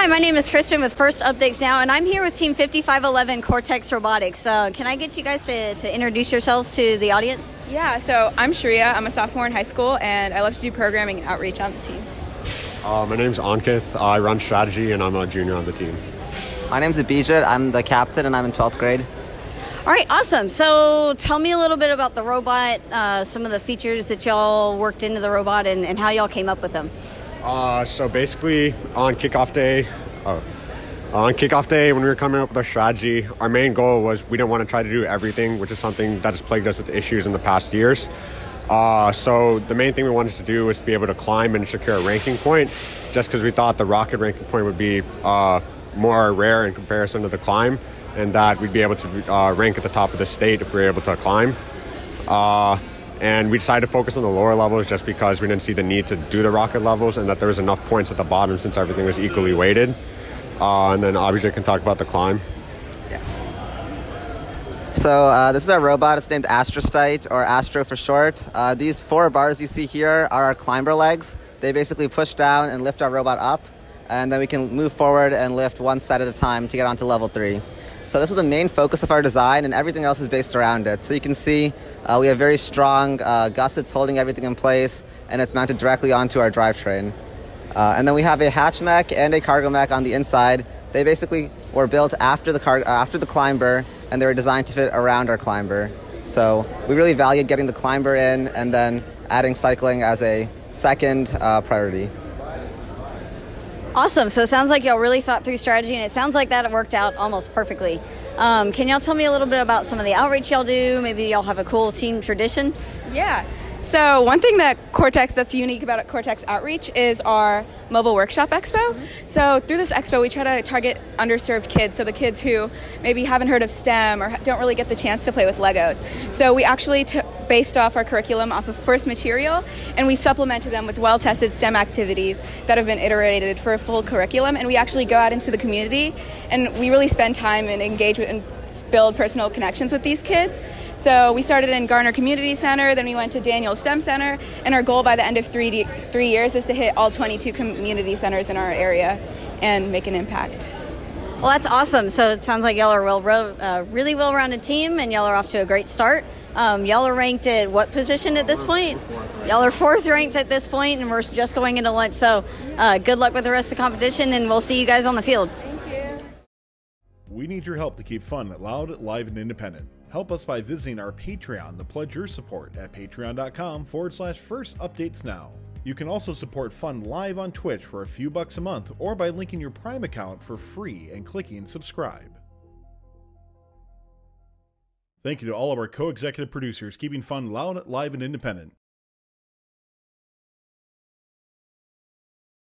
Hi, my name is Kristen with First Updates Now, and I'm here with Team 5511 Cortechs Robotics. Uh, can I get you guys to, to introduce yourselves to the audience? Yeah, so I'm Sharia. I'm a sophomore in high school, and I love to do programming and outreach on the team. Uh, my name's Ankith. I run strategy, and I'm a junior on the team. My name's Abhijit. I'm the captain, and I'm in 12th grade. All right, awesome. So tell me a little bit about the robot, uh, some of the features that y'all worked into the robot, and, and how y'all came up with them. Uh, so basically, on kickoff day, uh, on kickoff day, when we were coming up with our strategy, our main goal was we didn't want to try to do everything, which is something that has plagued us with issues in the past years. Uh, so the main thing we wanted to do was to be able to climb and secure a ranking point, just because we thought the rocket ranking point would be uh, more rare in comparison to the climb, and that we'd be able to uh, rank at the top of the state if we were able to climb. And we decided to focus on the lower levels just because we didn't see the need to do the rocket levels and that there was enough points at the bottom since everything was equally weighted. Uh, and then Abhijit can talk about the climb. Yeah. So uh, this is our robot. It's named Astrostite, or Astro for short. Uh, these four bars you see here are our climber legs. They basically push down and lift our robot up, and then we can move forward and lift one set at a time to get onto level three. So this is the main focus of our design, and everything else is based around it. So you can see uh, we have very strong uh, gussets holding everything in place, and it's mounted directly onto our drivetrain. Uh, and then we have a hatch mech and a cargo mech on the inside. They basically were built after the car- after the climber, and they were designed to fit around our climber. So we really valued getting the climber in, and then adding cycling as a second uh, priority. Awesome. So it sounds like y'all really thought through strategy, and it sounds like that it worked out almost perfectly. Um, can y'all tell me a little bit about some of the outreach y'all do? Maybe y'all have a cool team tradition. Yeah. So one thing that Cortechs that's unique about Cortechs Outreach is our mobile workshop expo. Mm-hmm. So through this expo, we try to target underserved kids, so the kids who maybe haven't heard of STEM or don't really get the chance to play with Legos. So we actually based off our curriculum off of first material, and we supplemented them with well-tested STEM activities that have been iterated for a full curriculum. And we actually go out into the community, and we really spend time and engage with and build personal connections with these kids. So we started in Garner Community Center, then we went to Daniel STEM Center, and our goal by the end of three, three years is to hit all 22 community centers in our area and make an impact. Well, that's awesome. So it sounds like y'all are well, uh, really well-rounded team, and y'all are off to a great start. Um, y'all are ranked at what position at this point? Y'all are fourth ranked at this point, and we're just going into lunch. So uh, good luck with the rest of the competition, and we'll see you guys on the field. We need your help to keep fun loud, live, and independent. Help us by visiting our Patreon to pledge your support at patreon.com forward slash first updates now. You can also support Fun live on Twitch for a few bucks a month or by linking your Prime account for free and clicking subscribe. Thank you to all of our co executive producers keeping Fun loud, live, and independent.